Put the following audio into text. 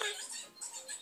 Bye-bye.